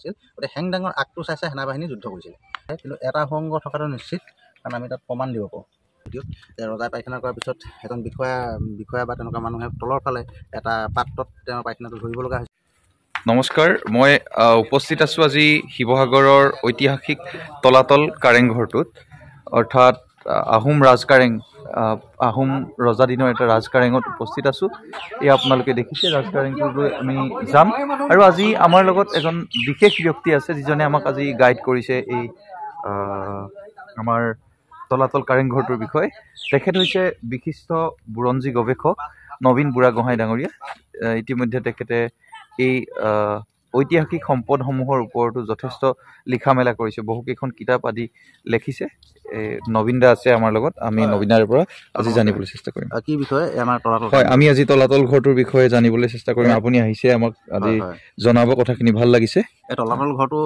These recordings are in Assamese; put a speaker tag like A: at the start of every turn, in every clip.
A: আছিল। গতিকে হেংদাঙৰ আগটো চাই চাই সেনাবাহিনী যুদ্ধ কৰিছিলে। কিন্তু এটা সংগ থকাটো নিশ্চিত কাৰণ আমি তাত প্ৰমাণ দিব পাৰোঁ। ভিডিঅ'ত যে ৰজাই পায়খানা কৰাৰ পিছত এজন বিষয়া বিষয়া বা তেনেকুৱা মানুহে তলৰ ফালে এটা পাত্ৰত তেওঁৰ পায়খানাটো ধৰিব লগা হৈছে
B: নমস্কাৰ মই উপস্থিত আছোঁ আজি শিৱসাগৰৰ ঐতিহাসিক তলাতল কাৰেংঘৰটোত। অৰ্থাৎ আহ, আহোম ৰাজকাৰেং আহোম ৰজা দিনৰ এটা ৰাজকাৰেঙত উপস্থিত আছোঁ। এয়া আপোনালোকে দেখিছে ৰাজকাৰেংটোলৈ আমি যাম। আৰু আজি আমাৰ লগত এজন বিশেষ ব্যক্তি আছে যিজনে আমাক আজি গাইড কৰিছে এই আমাৰ তলাতল কাৰেংঘৰটোৰ বিষয়ে। তেখেত হৈছে বিশিষ্ট বুৰঞ্জী গৱেষক নবীন বুঢ়াগোহাঁই ডাঙৰীয়া। ইতিমধ্যে তেখেতে এই ঐতিহাসিক সম্পদসমূহৰ ওপৰতো যথেষ্ট লিখা মেলা কৰিছে। বহুকেইখন কিতাপ আদি লিখিছে। নবীন দা আছে আমাৰ লগত আমি নবীন দাৰ পৰা আজি জানিবলৈ চেষ্টা কৰিম।
A: কি বিষয়ে? আমাৰ তলাতল
B: হয় আমি আজি তলাতল ঘৰটোৰ বিষয়ে জানিবলৈ চেষ্টা কৰিম। আপুনি আহিছে আমাক আজি। জনাব কথাখিনি ভাল লাগিছে।
A: এই তলাতল ঘৰটো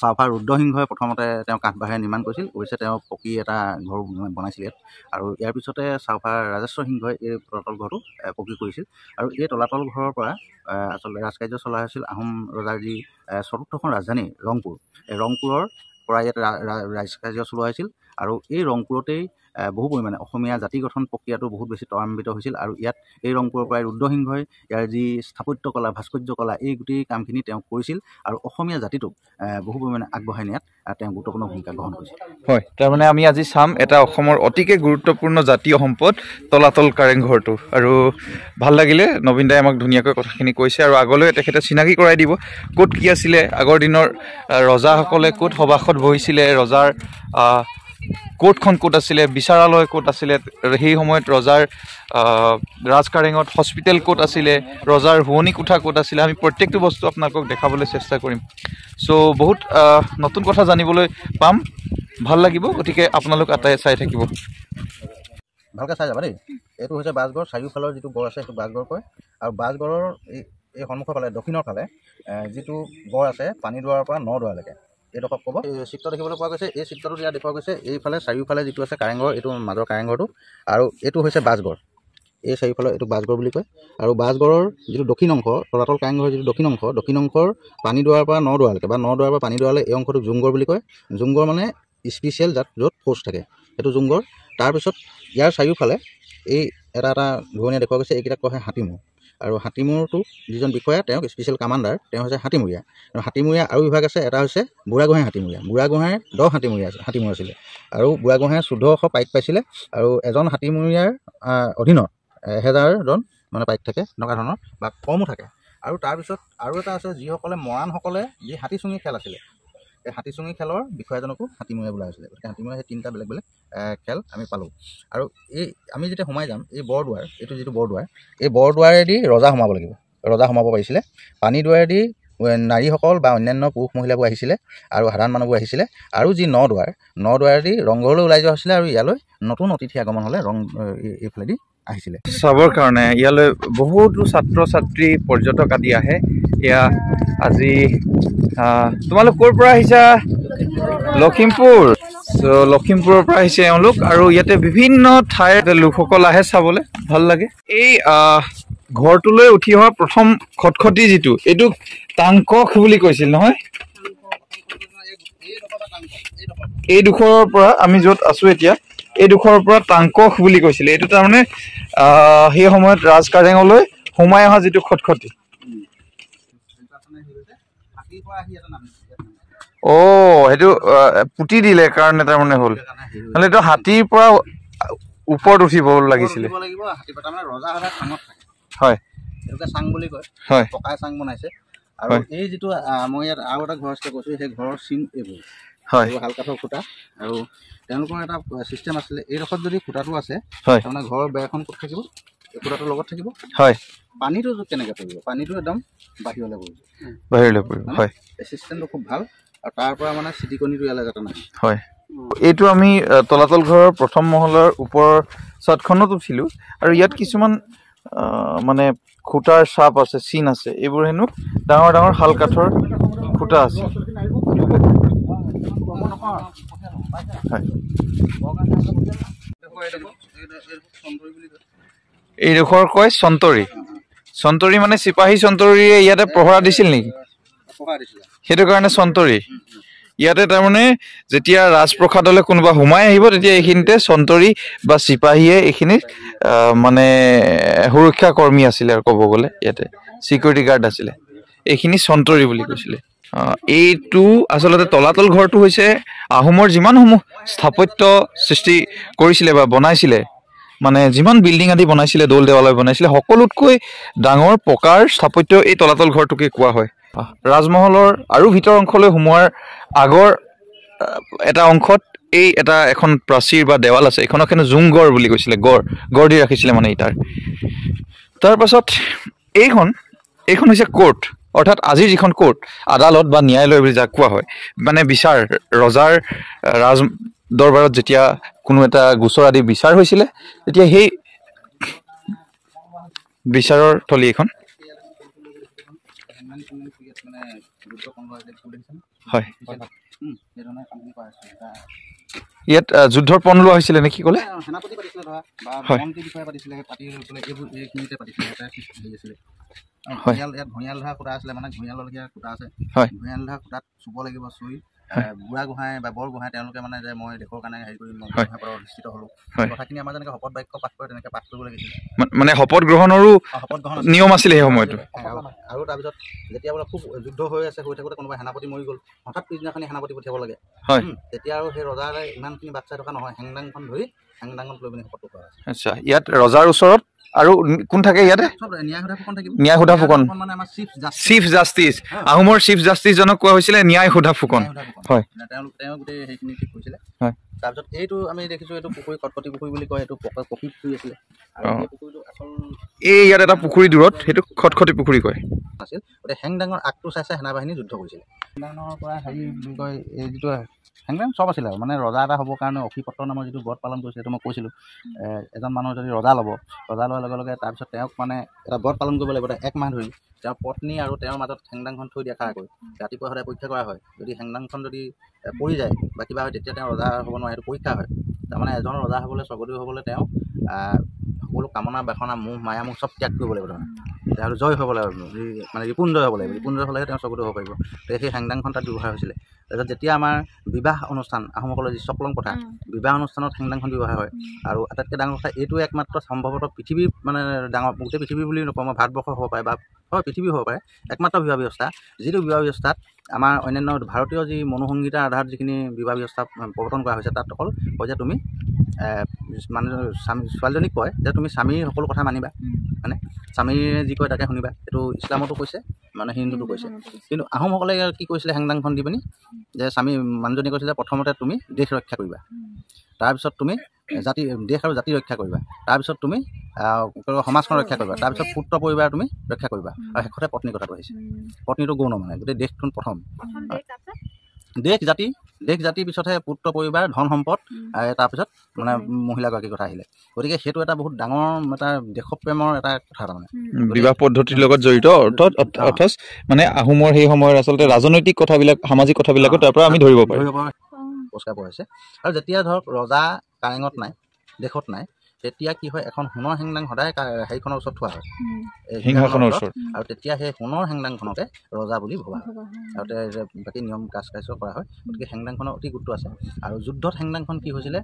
A: চাফা ৰুদ্ৰসিংহই প্ৰথমতে তেওঁ কাঠ বাঁহেৰে নিৰ্মাণ কৰিছিল। অৱশ্যে তেওঁ পকী এটা ঘৰ বনাইছিল ইয়াত। আৰু ইয়াৰ পিছতে চাফা ৰাজেশ্বৰ সিংহই এই তলাতল ঘৰটো পকী কৰিছিল। আৰু এই তলাতল ঘৰৰ পৰা আচলতে ৰাজকাৰ্য চলা হৈছিল আহোম ৰজাৰ যি চতুৰ্থখন ৰাজধানী ৰংপুৰ। এই ৰংপুৰৰ পৰা ইয়াত ৰাজকাৰ্য চলোৱা হৈছিল। আৰু এই ৰংপুৰতেই বহু পৰিমাণে অসমীয়া জাতি গঠন প্ৰক্ৰিয়াটো বহুত বেছি ত্বৰান্বিত হৈছিল আৰু ইয়াত এই ৰংপুৰৰ পৰাই ৰুদ্ৰসিংহই ইয়াৰ যি স্থাপত্য কলা ভাস্কৰ্য কলা এই গোটেই কামখিনি তেওঁ কৰিছিল আৰু অসমীয়া জাতিটোক বহু পৰিমাণে আগবঢ়াই নিয়াত তেওঁ গুৰুত্বপূৰ্ণ ভূমিকা গ্ৰহণ কৰিছিল।
B: হয় তাৰমানে আমি আজি চাম এটা অসমৰ অতিকে গুৰুত্বপূৰ্ণ জাতীয় সম্পদ তলাতল কাৰেংঘৰটো আৰু ভাল লাগিলে নবীন দাই আমাক ধুনীয়াকৈ কথাখিনি কৈছে আৰু আগলৈ তেখেতে চিনাকি কৰাই দিব ক'ত কি আছিলে আগৰ দিনৰ ৰজাসকলে ক'ত সভাসদ বহিছিলে ৰজাৰ কোৰ্টখন ক'ত আছিলে বিচাৰালয় ক'ত আছিলে সেই সময়ত ৰজাৰ ৰাজকাৰেঙত হস্পিটেল ক'ত আছিলে ৰজাৰ শুৱনি কোঠা ক'ত আছিলে আমি প্ৰত্যেকটো বস্তু আপোনালোকক দেখাবলৈ চেষ্টা কৰিম। চ' বহুত নতুন কথা জানিবলৈ পাম ভাল লাগিব গতিকে আপোনালোক আটাই চাই থাকিব।
A: ভালকৈ চাই যাবা দেই। এইটো হৈছে বাছগড় চাৰিওফালৰ যিটো গড় আছে সেইটো বাছগড় কয়। আৰু বাছগড়ৰ এই এই সন্মুখৰ ফালে দক্ষিণৰ ফালে যিটো গড় আছে পানীদুৱাৰৰ পৰা নদুৱাৰলৈকে এইডোখৰ ক'ব। চিত্ৰ দেখিবলৈ পোৱা গৈছে এই চিত্ৰটোত ইয়াত দেখুওৱা গৈছে এইফালে চাৰিওফালে যিটো আছে কাৰেংঘৰ এইটো মাজৰ কাৰেংঘৰটো আৰু এইটো হৈছে বাছগড় এই চাৰিওফালে এইটো বাছগড় বুলি কয়। আৰু বাছগড়ৰ যিটো দক্ষিণ অংশ তলাতল কাৰেংঘৰৰ যিটো দক্ষিণ অংশ দক্ষিণ অংশৰ পানীদুৱাৰ পৰা নদুৱাৰলৈকে বা নদুৱাৰ পৰা পানীদুৱাৰলৈ এই অংশটোক জুংগড় বুলি কয়। জুংগড় মানে স্পেচিয়েল যাত য'ত ফ'ৰ্চ থাকে সেইটো জুংগড় তাৰপিছত ইয়াৰ চাৰিওফালে এই এটা এটা ঘূৰণীয়া দেখুওৱা গৈছে এইকেইটাক কোৱা হয় হাতীমূৰ আৰু হাতীমূৰটো যিজন বিষয়া তেওঁক স্পেচিয়েল কামাণ্ডাৰ তেওঁ হৈছে হাতীমূৰীয়া। আৰু হাতীমূৰীয়া আৰু বিভাগ আছে এটা হৈছে বুঢ়াগোহাঁই হাতীমূৰীয়া। বুঢ়াগোহাঁইৰ দহ হাতীমূৰীয়া আছে হাতীমূৰ আছিলে। আৰু বুঢ়াগোহাঁয়ে চৈধ্যশ পাইক পাইছিলে আৰু এজন হাতীমূৰীয়াৰ অধীনত এহেজাৰজন মানে পাইক থাকে এনেকুৱা ধৰণৰ বা কমো থাকে। আৰু তাৰপিছত আৰু এটা আছে যিসকলে মৰাণসকলে যি হাতী চুঙি খেল আছিলে এই হাতী চুঙি খেলৰ বিষয়াজনকো হাতীমূৰীয়া বোলা হৈছিলে। গতিকে হাতীমূৰীয়া সেই তিনিটা বেলেগ বেলেগ খেল আমি পালোঁ। আৰু এই আমি যেতিয়া সোমাই যাম এই বৰদুৱাৰ এইটো যিটো বৰদুৱাৰ এই বৰদুৱাৰেদি ৰজা সোমাব লাগিব। ৰজা সোমাব পাৰিছিলে। পানী দুৱাৰেদি নাৰীসকল বা অন্যান্য পুৰুষ মহিলাবোৰ আহিছিলে আৰু সাধাৰণ মানুহবোৰ আহিছিলে। আৰু যি ন দুৱাৰ ন দুৱাৰেদি ৰংঘৰলৈ ওলাই যোৱা হৈছিলে আৰু ইয়ালৈ নতুন অতিথি আগমন হ'লে ৰং এই- এইফালেদি আহিছিলে।
B: চাবৰ কাৰণে ইয়ালৈ বহুতো ছাত্ৰ ছাত্ৰী পৰ্যটক আদি আহে। এয়া আজি তোমালোক ক'ৰ পৰা আহিছা? লখিমপুৰ। চ' লখিমপুৰৰ পৰা আহিছে এওঁলোক আৰু ইয়াতে বিভিন্ন ঠাইৰ লোকসকল আহে চাবলৈ ভাল লাগে। এই ঘৰটোলৈ উঠি অহা প্ৰথম খটখটি যিটো এইটোক টাংকক বুলি কৈছিল নহয়? এইডোখৰৰ পৰা আমি য'ত আছো এতিয়া এইডোখৰৰ পৰা টাংকক বুলি কৈছিলে। এইটো তাৰমানে সেই সময়ত ৰাজকাৰেঙলৈ সোমাই অহা যিটো খটখটি। অ সেইটো পুতি দিলে কাৰণে তাৰমানে হ'ল। নহ'লে এইটো হাতীৰ পৰা ওপৰত উঠিব লাগিছিলে।
A: উঠিব লাগিব হাতী পতা মানে ৰজা সদায় চাঙত থাকে।
B: হয়।
A: এইটোকে চাং বুলি কয়
B: হয়।
A: পকাই চাং বনাইছে। আৰু
B: হয়।
A: এই যিটো আহ, মই ইয়াত আৰু এটা ঘৰ আছে কৈছোঁ সেই ঘৰৰ চিন এইবোৰ।
B: হয়।
A: এইবোৰ শাল কাঠৰ খুটা। আৰু তেওঁলোকৰ এটা ছিষ্টেম আছিলে এইডোখৰত যদি খুটাটো আছে তাৰমানে ঘৰৰ বেৰখন ক'ত থাকিব? এই খুটাটোৰ লগত থাকিব।
B: হয়।
A: পানীটো য'ত কেনেকৈ পৰিব? পানীটো একদম বাহিৰলৈ পৰিব।
B: বাহিৰলৈ পৰিব হয়।
A: ছিষ্টেমটো খুব ভাল আৰু তাৰ পৰা মানে চিটিকণিটো ইয়ালৈ যাতে নাহে।
B: হয়। এইটো আমি তলাতল ঘৰৰ প্ৰথম মহলৰ ওপৰৰ চাটখনত উঠিলোঁ আৰু ইয়াত কিছুমান মানে খুটাৰ চাপ আছে চিন আছে এইবোৰ হেনো ডাঙৰ ডাঙৰ শাল কাঠৰ খুটা আছে। হয়। এইডোখৰ কয় চন্তৰী। চন্তৰী মানে চিপাহী চন্তৰীয়ে ইয়াতে পহৰা দিছিল নেকি? সেইটো কাৰণে চন্তৰী ইয়াতে তাৰমানে যেতিয়া ৰাজপ্ৰসাদলৈ কোনোবা সোমাই আহিব তেতিয়া এইখিনিতে চন্তৰী বা চিপাহীয়ে এইখিনিত আহ, মানে সুৰক্ষা কৰ্মী আছিলে আৰু ক'ব গ'লে ইয়াতে। চিকিউৰিটি গাৰ্ড আছিলে। এইখিনি চন্তৰী বুলি কৈছিলে। এইটো আচলতে তলাতল ঘৰটো হৈছে আহোমৰ যিমানসমূহ স্থাপত্য সৃষ্টি কৰিছিলে বা বনাইছিলে মানে যিমান বিল্ডিং আদি বনাইছিলে দৌল দেৱালয় বনাইছিলে সকলোতকৈ ডাঙৰ পকাৰ স্থাপত্য এই তলাতল ঘৰটোকে কোৱা হয়। ৰাজমহলৰ আৰু ভিতৰ অংশলৈ সোমোৱাৰ আগৰ এটা অংশত এই এটা এখন প্ৰাচীৰ বা দেৱাল আছে এইখনক হেনো জোংগড় বুলি কৈছিলে গড় গড় দি ৰাখিছিলে মানে ইটাৰ তাৰপাছত এইখন এইখন হৈছে কোৰ্ট অৰ্থাৎ আজিৰ যিখন কোৰ্ট আদালত বা ন্যায়ালয় বুলি যাক কোৱা হয়। মানে বিচাৰ ৰজাৰ ৰাজ দৰবাৰত যেতিয়া কোনো এটা গোচৰ আদি বিচাৰ হৈছিলে তেতিয়া সেই বিচাৰৰ থলী এইখন
A: মানে যুদ্ধ কন্দুৱা যে ফুল দেখিছেনে?
B: হয়
A: উম, সেইধৰণে কামখিনি কৰা হৈছিলে। এটা
B: ইয়াত আহ, যুদ্ধৰ পণ লোৱা হৈছিলে নে কি ক'লে
A: এ, সেনাপতি পাতিছিলে ধৰা বা
B: হয়।
A: বুঢ়া গোহাঁই বা বৰ গোহাঁই তেওঁলোকে মানে যে মই দেশৰ কাৰণে হেৰি কৰি মই অধিষ্ঠিত হ'লোঁ। কথাখিনি আমাৰ যেনেকৈ শপত বাক্য পাঠ কৰে তেনেকৈ পাঠ কৰিব লাগিছিলে।
B: মানে শপত গ্ৰহণৰো
A: শপত গ্ৰহণ
B: নিয়ম আছিলে সেই সময়তো।
A: আৰু- তাৰপিছত যেতিয়া বোলে খুব যুদ্ধ হৈ আছে হৈ থাকোঁতে কোনোবা সেনাপতি মৰি গ'ল হঠাৎ পিছদিনাখনি সেনাপতি পঠিয়াব লাগে।
B: হয়।
A: তেতিয়া আৰু সেই ৰজাৰে ইমানখিনি বাট চাই থকা নহয়। হেংদাংখন ধৰি হেংদাঙত লৈ পিনি শপতটো কৰা
B: আচ্ছা ইয়াত ৰজাৰ ওচৰত আৰু কোন থাকে ইয়াতে?
A: ন্যায় সোধা ফুকন চিফ জাষ্টিচ
B: আহোমৰ চিফ জাষ্টিছজনক কোৱা হৈছিলে ন্যায় সোধা ফুকন। হয়।
A: তেওঁলোক তেওঁ গোটেই সেইখিনি ঠিক কৰিছিলে।
B: হয়।
A: তাৰপিছত এইটো আমি দেখিছোঁ এইটো পুখুৰী কটকটি পুখুৰী বুলি কয় এইটো পকা পকী পুখুৰী আছিলে। এই
B: ইয়াত এটা পুখুৰী দূৰত সেইটো খটখটি পুখুৰী কয়।
A: আছিল। গতিকে হেংদাঙৰ আগটো চাই চাই সেনাবাহিনী যুদ্ধ কৰিছিলে। হেংদাঙৰ পৰা হেৰি কয় এই যিটো হেংদাং চব আছিলে মানে ৰজা এটা হ'বৰ কাৰণে অক্ষিপত্ৰ নামৰ যিটো ব্ৰত পালন কৰিছিলে সেইটো মই কৈছিলোঁ। এজন মানুহ যদি ৰজা ল'ব ৰজা লোৱাৰ লগে লগে তাৰপিছত তেওঁক মানে এটা ব্ৰত পালন কৰিব লাগিব এক মাহ ধৰি। তেওঁৰ পত্নী আৰু তেওঁৰ মাজত হেংদাংখন থৈ দিয়া খাৰাকৈ ৰাতিপুৱা সদায় পৰীক্ষা কৰা হয়। যদি হেংদাংখন যদি পৰি যায় বা কিবা হয় তেতিয়া তেওঁ ৰজা হ'ব নোৱাৰে সেইটো পৰীক্ষা হয়। তাৰমানে এজন ৰজা হ'বলৈ স্বগতি হ'বলৈ তেওঁ সকলো কামনা বাসনা মোহ মায়া মোহ চব ত্যাগ কৰিব লাগিব তাৰমানে। তেওঁ জয় হ'ব লাগিব মানে ৰিপুঞ্জয় হ'ব লাগিব। ৰিপুঞ্জয় হ'লেহে তেওঁ চকুতো হ'ব পাৰিব। গতিকে সেই হেংদাংখন তাত ব্যৱহাৰ হৈছিলে। তাৰপিছত যেতিয়া আমাৰ বিবাহ অনুষ্ঠান আহোমসকলৰ যি চকলং প্ৰথা বিবাহ অনুষ্ঠানত হেংদাংখন ব্যৱহাৰ হয়। আৰু আটাইতকৈ ডাঙৰ কথা এইটোৱে একমাত্ৰ সম্ভৱতঃ পৃথিৱীৰ মানে ডাঙৰ গোটেই পৃথিৱী বুলি নকওঁ মই ভাৰতবৰ্ষ হ'ব পাৰে বা হয় পৃথিৱী হ'ব পাৰে। একমাত্ৰ বিবাহ ব্যৱস্থা। যিটো বিবাহ ব্যৱস্থাত আমাৰ অন্যান্য ভাৰতীয় যি মনোসংগীতাৰ আধাৰত যিখিনি বিবাহ ব্যৱস্থা প্ৰৱৰ্তন কৰা হৈছে তাত অকল কয় যে তুমি এ, মানুহ স্বামী ছোৱালীজনীক কয় যে তুমি স্বামীৰ সকলো কথা মানিবা। মানে স্বামীয়ে যি কয় তাকে শুনিবা। এইটো ইছলামতো কৈছে মানে হিন্দুতো কৈছে। কিন্তু আহোমসকলে কি কৰিছিলে হেংদাংখন দি পিনি? যে স্বামী মানুহজনী কৈছিলে প্ৰথমতে তুমি দেশ ৰক্ষা কৰিবা। তাৰপিছত তুমি জাতি দেশ আৰু জাতি ৰক্ষা কৰিবা। তাৰপিছত তুমি সমাজখন ৰক্ষা কৰিবা। তাৰপিছত পুত্ৰ পৰিবাৰ তুমি ৰক্ষা কৰিবা। আৰু শেষতে পত্নীৰ কথাটো আহিছে। পত্নীটো গৌণ মানে গোটেই দেশখন প্ৰথম। দেশ জাতি দেশ জাতিৰ পিছতহে পুত্ৰ পৰিবাৰ ধন সম্পদ তাৰপিছত মানে মহিলাগৰাকীৰ কথা আহিলে। গতিকে সেইটো এটা বহুত ডাঙৰ এটা দেশপ্ৰেমৰ এটা কথা তাৰমানে।
B: বিবাহ পদ্ধতিৰ লগত জড়িত অথচ মানে আহোমৰ সেই সময়ৰ আচলতে ৰাজনৈতিক কথাবিলাক সামাজিক কথাবিলাকো তাৰ পৰা আমি ধৰিব পাৰোঁ।
A: পুৰস্কাৰ পোৱা আৰু যেতিয়া ধৰক ৰজা কাৰেঙত নাই দেশত নাই। তেতিয়া কি হয় এখন সোণৰ হেংদাং সদায় হেৰিখনৰ ওচৰত থোৱা হয়।
B: সিংহাসনৰ
A: ওচৰত। আৰু তেতিয়া সেই সোণৰ হেংদাংখনকে ৰজা বুলি ভবা হয়। আৰু বাকী নিয়ম কাজ কাৰ্য কৰা হয়। গতিকে হেংদাংখনৰ অতি গুৰুত্ব আছে। আৰু যুদ্ধত হেংদাংখন কি হৈছিলে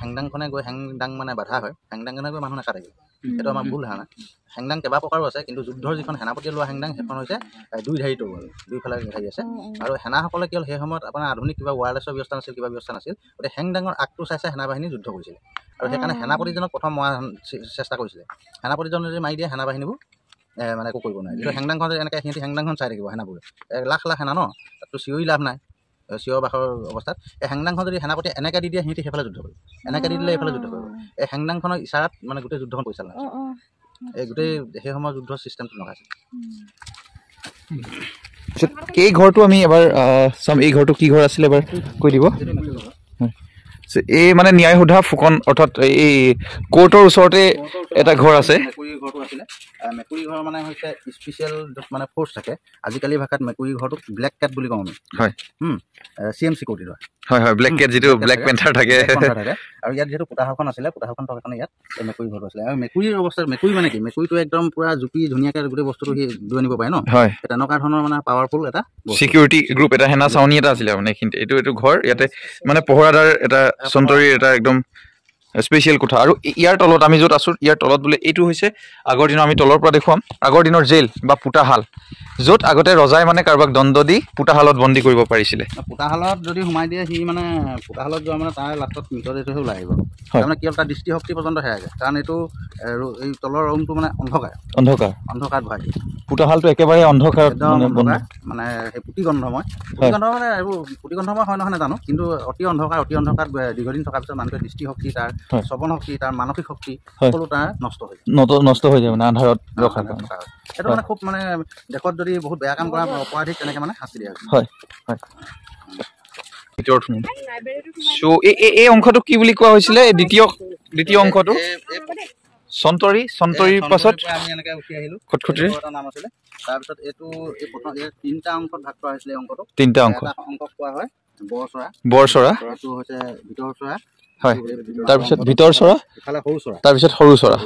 A: হেংদাংখনে গৈ হেংদাং মানে বাধা হয়। হেংদাংখনে গৈ মানুহ নাকাটেগৈ। সেইটো আমাৰ ভুল ধাৰণা। হেংদাং কেইবা প্ৰকাৰো আছে কিন্তু যুদ্ধৰ যিখন সেনাপতিয়ে লোৱা হেংদাং সেইখন হৈছে এ, দুই ধাৰী তৰোৱাল দুইফালে হেৰি আছে। আৰু সেনাসকলে কি হ'ল সেই সময়ত আপোনাৰ আধুনিক কিবা ৱায়াৰলেছৰ ব্যৱস্থা নাছিল কিবা ব্যৱস্থা নাছিল গতিকে হেংদাঙৰ আগটো চাই চাই সেনাবাহিনী যুদ্ধ কৰিছিলে। আৰু সেইকাৰণে সেনাপতিজনক প্ৰথম মৰা চেষ্টা কৰিছিলে। সেনাপতিজন যদি মাৰি দিয়ে সেনাবাহিনীবোৰ মানে একো কৰিব নোৱাৰে। কিন্তু হেংদাংখন এনেকৈ সিহঁতি হেংদাংখন চাই থাকিব সেনাবোৰে। লাখ লাখ সেনা ন তাততো চিঞৰি লাভ নাই চিঞৰ বাখৰ অৱস্থাত। এই হেংদাংখন যদি সেনাপতি এনেকৈ দি দিয়ে সিহঁতি সেইফালে যুদ্ধ কৰিব। এনেকৈ দি দিলে এইফালে যুদ্ধ কৰিব। এই হেংদাংখনৰ ইচাৰাত মানে গোটেই যুদ্ধখন পৰিচালনা এই গোটেই সেই সময়ৰ যুদ্ধৰ ছিষ্টেমটো লগাইছে।
B: পিছত এই ঘৰটো আমি এবাৰ চাম এই ঘৰটো কি ঘৰ আছিলে এবাৰ কৈ দিব। এই মানে ন্যায় সোধা ফুকন অৰ্থাৎ এই কোৰ্টৰ ওচৰতে এটা ঘৰ আছে।
A: মেকুৰী ঘৰ মানে হৈছে স্পেচিয়েল য'ত মানে ফ'ৰ্চ থাকে। আজিকালি ভাষাত মেকুৰী ঘৰটোক ব্লেক কেট বুলি কওঁ আমি।
B: হয়।
A: চি এম চিকিউৰিটি হয়
B: হয় হয় ব্লেক কেট যিটো ব্লেক পেন্থাৰ থাকে।
A: আৰু ইয়াত যিহেতু পোতাহাখন আছিলে পোতাহাখন থকা কাৰণে ইয়াত মেকুৰী ঘৰটো আছিলে। আৰু মেকুৰীৰ অৱস্থাত মেকুৰী মানে কি? মেকুৰীটো একদম পুৰা জুপি ধুনীয়াকৈ গোটেই বস্তুটো সি লৈ আনিব পাৰে ন?
B: হয়।
A: তেনেকুৱা ধৰণৰ মানে পাৱাৰফুল এটা।
B: চিকিউৰিটি গ্ৰুপ এটা সেনা চাউনি এটা আছিলে মানে এইখিনিতে। এইটো এইটো ঘৰ ইয়াতে মানে পহৰাদাৰ এটা চন্তৰীৰ এটা একদম স্পেচিয়েল কোঠা। আৰু ইয়াৰ তলত আমি য'ত আছোঁ ইয়াৰ তলত বোলে এইটো হৈছে আগৰ দিনৰ আমি তলৰ পৰা দেখুৱাম। আগৰ দিনৰ জেইল বা পোতাশাল য'ত আগতে ৰজাই মানে কাৰোবাক দণ্ড দি পোতাশালত বন্দী কৰিব পাৰিছিলে।
A: পোতাশালত যদি সোমাই দিয়ে সি মানে পোতাশালত যোৱা মানে তাৰ লাষ্টত মৃতদেহটোহে ওলাই আহিব। তাৰমানে কেৱল তাৰ দৃষ্টিশক্তি পৰ্যন্ত হেৰাই যায় কাৰণ এইটো এই তলৰ ৰুমটো মানে অন্ধকাৰ।
B: অন্ধকাৰ।
A: অন্ধকাৰত ভৰাই দিয়ে।
B: পোতাশালটো একেবাৰে অন্ধকাৰত মানে
A: অন্ধকাৰ। মানে সেই পুটিগন্ধময়। পুটিগন্ধ মানে এইবোৰ পুটিগন্ধময় হয় নহয় নাজানো। কিন্তু অতি অন্ধকাৰ অতি অন্ধকাৰত দীৰ্ঘদিন থকাৰ পিছত মানুহটোৰ দৃষ্টিশক্তি তাৰ। শ্ৰৱণ শক্তি তাৰ মানসিক শক্তি। সকলো তাৰ নষ্ট হৈ যায়।
B: নষ্ট হৈ যায় মানে আন্ধাৰত ৰখাৰ কাৰণে।
A: এইটো মানে খুব মানে দেশত যদি বহুত বেয়া কাম কৰা অপৰাধীক তেনেকৈ মানে শাস্তি দিয়া হৈছে
B: হয় হয়। ভিতৰত চ' এই এই- অংশটো কি বুলি কোৱা হৈছিলে? দ্বিতীয় দ্বিতীয় অংশটো? চন্তৰী চন্তৰীৰ পাছত?
A: আমি এনেকৈ উঠি আহিলো।
B: খটখটিৰ?
A: এটা নাম আছিলে। তাৰপিছত এইটো এই প্ৰথম এই তিনিটা অংশত ভাগ কৰা হৈছিলে এই অংকটো
B: তিনিটা অংশ।
A: অংক কোৱা হয় বৰ চৰা
B: বৰ চৰা
A: চৰাটো হৈছে ভিতৰ চৰা
B: হয়। তাৰপিছত ভিতৰ চৰা।
A: ইফালে সৰু চৰা।
B: তাৰপিছত সৰু চৰা।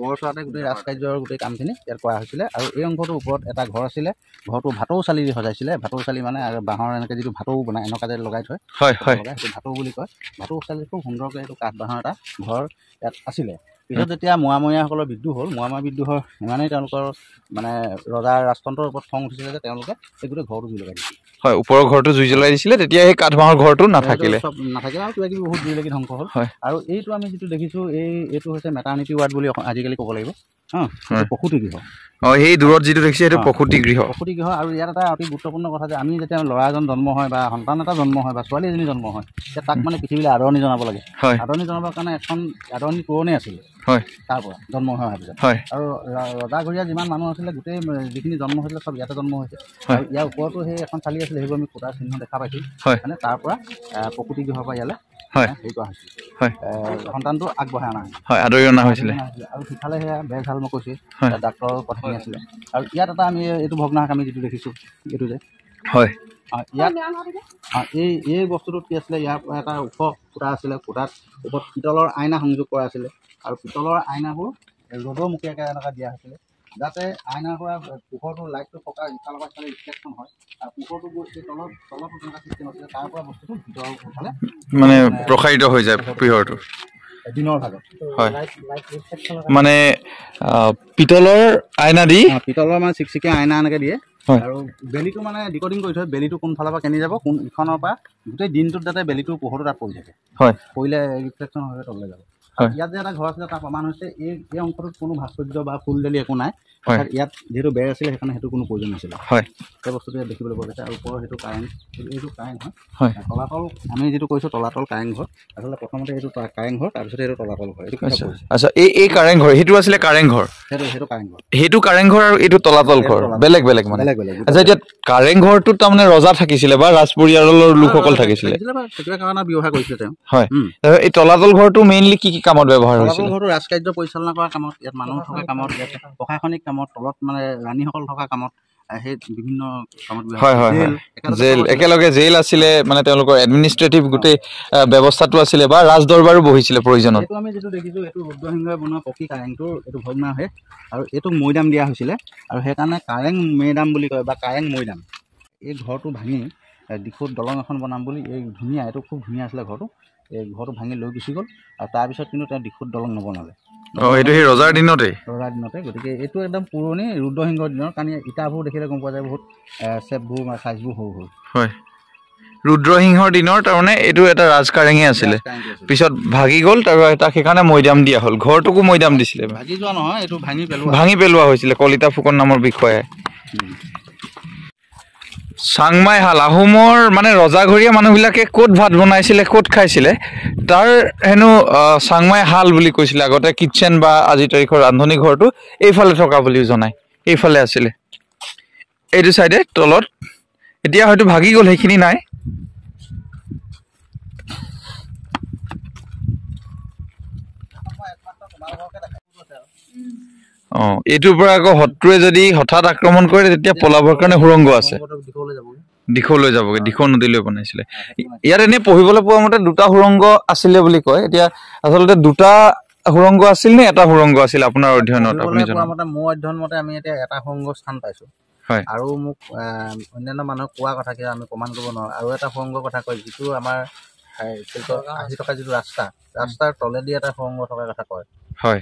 A: বৰ চৰাতে গোটেই ৰাজকাৰ্যৰ গোটেই কামখিনি ইয়াত কৰা হৈছিলে আৰু এই অংশটোৰ ওপৰত এটা ঘৰ আছিলে। ঘৰটো ভাটৌ চালি দি সজাইছিলে। ভাটৌ চালি মানে বাঁহৰ এনেকৈ যিটো ভাটৌ বনাই এনেকুৱা যে লগাই থয়।
B: হয় হয়।
A: লগাই সেইটো ভাটৌ বুলি কয়। ভাটৌ চালি খুব সুন্দৰকৈ এইটো কাঠ বাঁহৰ এটা ঘৰ ইয়াত আছিলে। পিছত যেতিয়া মোৱামৰীয়াসকলৰ বিদ্ৰোহ হ'ল মোৱামৰীয়া বিদ্ৰোহৰ ইমানেই তেওঁলোকৰ মানে ৰজাৰ ৰাজতন্ত্ৰৰ ওপৰত খং উঠিছিলে যে তেওঁলোকে এই গোটেই ঘৰটো জুই লগাই দিছিলে
B: হয় ওপৰৰ ঘৰটো জুই জ্বলাই দিছিলে তেতিয়া সেই কাঠমাহৰ ঘৰটো নাথাকিলে।
A: নাথাকিলে আৰু কিবা কিবি বহুত জুই লাগি ধ্বংস হ'ল।
B: হয়।
A: আৰু এইটো আমি যিটো দেখিছোঁ এই এইটো হৈছে মেটাৰ্নিটি ৱাৰ্ড বুলি আজিকালি ক'ব লাগিব। প্ৰসূতি গৃহ।
B: অ সেই দূৰত যিটো দেখিছে সেইটো। প্ৰসূতি গৃহ।
A: প্ৰসূতি গৃহ আৰু ইয়াত এটা অতি গুৰুত্বপূৰ্ণ কথা যে আমি যেতিয়া ল'ৰা এজন জন্ম হয় বা সন্তান এটা জন্ম হয় বা ছোৱালী এজনী জন্ম হয় তেতিয়া তাক মানে পৃথিৱীলৈ আদৰণি জনাব লাগে।
B: হয়।
A: আদৰণি জনাবৰ কাৰণে এখন আদৰণি পুৰণি আছিলে।
B: হয়।
A: তাৰ পৰা জন্ম হোৱাৰ পিছত।
B: হয়।
A: আৰু ৰজাঘৰীয়া যিমান মানুহ আছিলে গোটেই যিখিনি জন্ম হৈছিলে চব ইয়াতে জন্ম হৈছে।
B: হয়।
A: আৰু ইয়াৰ ওপৰতো সেই এখন চালি আছিলে সেইবোৰ আমি খুটাৰ চিহ্ন দেখা পাইছোঁ।
B: হয়।
A: মানে তাৰ পৰা আহ, প্ৰসূতি গৃহৰ পৰা ইয়ালৈ
B: হয়।
A: হেৰি কৰা হৈছিল।
B: হয়।
A: সন্তানটো আগবঢ়াই অনা হৈছিল।
B: হয় আদৰি অনা হৈছিলে।
A: আৰু সিফালে সেয়া বেৰঝাল মই কৈছোঁ। ডাক্তৰৰ কথাখিনি আছিলে। আৰু ইয়াত এটা আমি এইটো ভগ্নাশ আমি যিটো দেখিছোঁ এইটো যে।
B: হয়।
A: ইয়াত এই এই বস্তুটোত কি আছিলে ইয়াৰ পৰা এটা ওখ ফুটা আছিলে ফুটাত ওপৰত পিতলৰ আইনা সংযোগ কৰা আছিলে। আৰু পিতলৰ আইনাবোৰ ৰ'দৰ মুখীয়াকৈ এনেকুৱা দিয়া হৈছিলে। যাতে আইনাৰ পৰা পোহৰটো লাইটটো থকা ইফালৰ পৰা সিফালে ৰিফ্লেকশ্যন হয় আৰু পোহৰটো গৈ তলত তলত তেনেকুৱা চিষ্টেম আছিলে তাৰ পৰা বস্তুটো ভিতৰৰ ফালে
B: মানে প্ৰসাৰিত হৈ যায় পোহৰটো।
A: দিনৰ ভাগত।
B: হয়। মানে আহ, পিতলৰ আইনা দি
A: অ, পিতলৰ মানে চিকচিকীয়া আইনা এনেকৈ দিয়ে।
B: হয়।
A: আৰু বেলিটো মানে ডিকডিং কৰি থয় বেলিটো কোনফালৰ পৰা কেনি যাব কোন ইখনৰ পৰা গোটেই দিনটোত যাতে বেলিটোৰ পোহৰটো তাত পৰি থাকে।
B: হয়।
A: পৰিলে ৰিফ্লেকশ্যন হৈ তললৈ যাব। ইয়াত যে এটা ঘৰ আছিলে তাৰ প্ৰমাণ হৈছে এই এই অংশটোত কোনো ভাস্কৰ্য বা ফুলদালি একো নাই। ইয়াত যিহেতু বেৰ আছিলে সেইকাৰণে সেইটো কোনো প্ৰয়োজন নাছিলে।
B: হয়।
A: সেই বস্তুটো ইয়াত দেখিবলৈ পোৱা গৈছে। আৰু ওপৰৰ সেইটো কাৰেণ্ট এইটো কাৰেণ্ট হয়।
B: হয়।
A: তলাতল আমি যিটো কৈছোঁ তলাতল কাৰেং ঘৰ আচলতে প্ৰথমতে এইটো তা- কাৰেং ঘৰ তাৰপিছতে এইটো তলাতল ঘৰ। এইটো
B: আচ্ছা। এই এই কাৰেংঘৰ সেইটো আছিলে কাৰেংঘৰ
A: সেইটো সেইটো কাৰেং ঘৰ।
B: সেইটো কাৰেংঘৰ আৰু এইটো তলাতল ঘৰ। বেলেগ বেলেগ মানে।
A: বেলেগ বেলেগ।
B: আচ্ছা এতিয়া কাৰেংঘৰটোত তাৰমানে ৰজা থাকিছিলে বা ৰাজ পৰিয়ালৰ লোকসকল থাকিছিলে?
A: বা কাৰণে ব্যৱহাৰ কৰিছিলে তেওঁ।
B: হয়। এই তলাতল ঘৰটো মেইনলি কি কি কামত ব্যৱহাৰ হৈছিলে।
A: ঘৰটো ৰাজকাৰ্য পৰিচালনা কৰা কামত ইয়াত মানুহ থকা কামত ইয়াত প্ৰশাসনিক কামত তলত মানে ৰাণীসকল থকা কামত আহ, সেই বিভিন্ন কামত ব্যৱহাৰ
B: হয় হয়
A: জেল,
B: হয়।
A: একেলগে
B: জেল
A: চব আছিলে।
B: একেলগে জেল আছিলে মানে তেওঁলোকৰ এডমিনিষ্ট্ৰেটিভ গোটেই আহ, ব্যৱস্থাটো আছিলে বা ৰাজদৰবাৰো বহিছিলে প্ৰয়োজনত।
A: এইটো আমি যিটো দেখিছোঁ এইটো ৰুদ্ৰসিংহই বনোৱা পকী কাৰেংটোৰ এইটো ভগ্নাশেষ আৰু এইটোক মৈদাম দিয়া হৈছিলে। আৰু সেইকাৰণে কাৰেং মেদাম বুলি কয় বা কাৰেং মৈদাম। এই ঘৰটো ভাঙি দিশত দলং এখন বনাম বুলি এই ধুনীয়া এইটো খুব ধুনীয়া আছিলে ঘৰটো। এই ঘৰটো ভাঙি লৈ গুচি গ'ল আৰু তাৰপিছত কিন্তু তেওঁ দিশত দলং নবনালে।
B: অ সেইটো সেই ৰজাৰ দিনতেই
A: ৰজাৰ দিনতে গতিকে এইটো একদম পুৰণি ৰুদ্ৰসিংহৰ দিনৰ কাৰণ ইটাবোৰ দেখিলে গম পোৱা যায় বহুত চেপবোৰ বা চাইজবোৰ সৰু সৰু।
B: হয়। ৰুদ্ৰসিংহৰ দিনৰ তাৰমানে এইটো এটা ৰাজকাৰেঙে আছিলে। পিছত ভাগি গ'ল তাৰ তাক সেইকাৰণে মৈদাম দিয়া হ'ল। ঘৰটোকো মৈদাম দিছিলে।
A: ভাগি যোৱা নহয় এইটো ভাঙি পেলোৱা।
B: ভাঙি পেলোৱা হৈছিলে কলিতা ফুকন নামৰ বিষয়াই। চাংমাই হাল আহোমৰ মানে ৰজাঘৰীয়া মানুহবিলাকে ক'ত ভাত বনাইছিলে ক'ত খাইছিলে তাৰ হেনো চাংমাই হাল বুলি কৈছিলে আগতে কিটচেন বা আজিৰ তাৰিখৰ ৰান্ধনি ঘৰটো এইফালে থকা বুলিও জনায় এইফালে আছিলে। এইটো চাইডে তলত এতিয়া হয়তো ভাগি গ'ল সেইখিনি নাই। অ এইটোৰ পৰা আকৌ শত্ৰুৱে যদি হঠাৎ আক্ৰমণ কৰে তেতিয়া পলাবৰ কাৰণে সুৰংগ আছে। দিখৌলৈ যাবগৈ দিখৌ নদীলৈ বনাইছিলে। ইয়াত এনেই পঢ়িবলৈ পোৱা মতে দুটা সুৰংগ আছিলে বুলি কয়। এতিয়া আচলতে দুটা সুৰংগ আছিল নে এটা সুৰংগ আছিল আপোনাৰ অধ্যয়নত আপুনি জনা
A: মতে মোৰ অধ্যয়ন মতে আমি এতিয়া এটা সুৰংগ স্থান পাইছোঁ।
B: হয়।
A: আৰু মোক অন্যান্য মানুহক কোৱা কথা কি আমি প্ৰমাণ কৰিব নোৱাৰোঁ। আৰু এটা সুৰংগৰ কথা কয় যিটো আমাৰ আহি থকা যিটো ৰাস্তা ৰাস্তাৰ তলেদি এটা সুৰংগ থকাৰ কথা কয়।
B: হয়।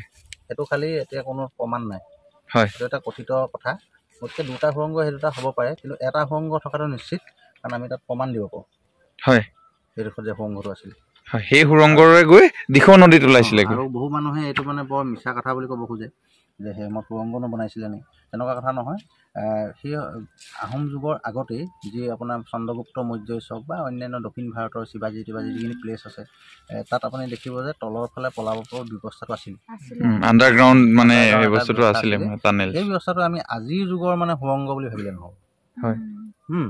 A: সেইটো খালি এতিয়া কোনো প্ৰমাণ নাই।
B: হয়।
A: সেইটো এটা কথিত কথা। গতিকে দুটা সুৰংগ সেই দুটা হ'ব পাৰে। কিন্তু এটা সুৰংগ থকাটো নিশ্চিত কাৰণ আমি তাত প্ৰমাণ দিব পাৰোঁ।
B: হয়।
A: সেইডোখৰ যে সুৰংগটো আছিল।
B: সেই সুৰংগৰে গৈ দিখৌ নদীত ওলাইছিলে
A: আৰু বহু মানুহে এইটো মানে বৰ মিছা কথা বুলি ক'ব খোজে। যে সেই মই সুৰংগ নবনাইছিলে নি। তেনেকুৱা কথা নহয়। সেই আহোম যুগৰ আগতেই যি আপোনাৰ চন্দ্ৰগুপ্ত মৌৰ্যই চাওক বা অন্যান্য দক্ষিণ ভাৰতৰ শিৱাজী তিৱাজী যিখিনি প্লেচ আছে তাত আপুনি দেখিব যে তলৰ ফালে পলাব পৰা ব্যৱস্থাটো আছিল।
B: আণ্ডাৰগ্ৰাউণ্ড মানে সেই বস্তুটো আছিলে
A: ব্যৱস্থাটো আমি আজিৰ যুগৰ মানে সুৰংগ বুলি ভাবিলে নহ'ব।
B: হয়।